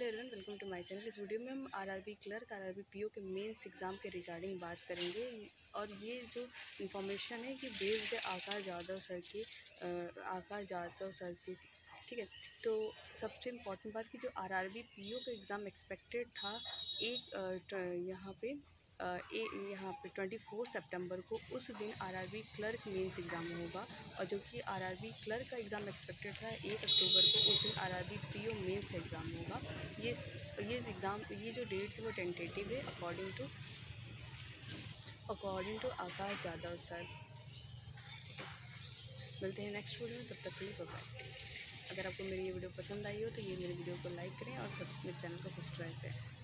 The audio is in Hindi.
वेलकम टू माय चैनल इस वीडियो में हम आरआरबी क्लर्क आरआरबी पीओ के मेंस एग्ज़ाम के रिगार्डिंग बात करेंगे। और ये जो इन्फॉर्मेशन है कि बेस्ड है आकाश यादव सर की आकाश यादव सर की, ठीक है? तो सबसे इंपॉर्टेंट बात कि जो आरआरबी पीओ का एग्ज़ाम एक्सपेक्टेड था एक यहाँ पे ए, यहाँ पे फोर सेप्टेम्बर को उस दिन आरआरबी क्लर्क मेंस एग्ज़ाम होगा। और जो कि आरआरबी क्लर्क का एग्ज़ाम एक्सपेक्टेड था एक अक्टूबर को, उस दिन आरआरबी का एग्ज़ाम होगा। ये ये एग्ज़ाम ये जो डेट्स है वो टेंटेटिव है according to according to Akash Yadav sir मिलते हैं नेक्स्ट वीडियो में, तब तक के लिए बाय अगर आपको मेरी ये वीडियो पसंद आई हो तो ये मेरी वीडियो को लाइक करें और सब मेरे चैनल को सब्सक्राइब करें।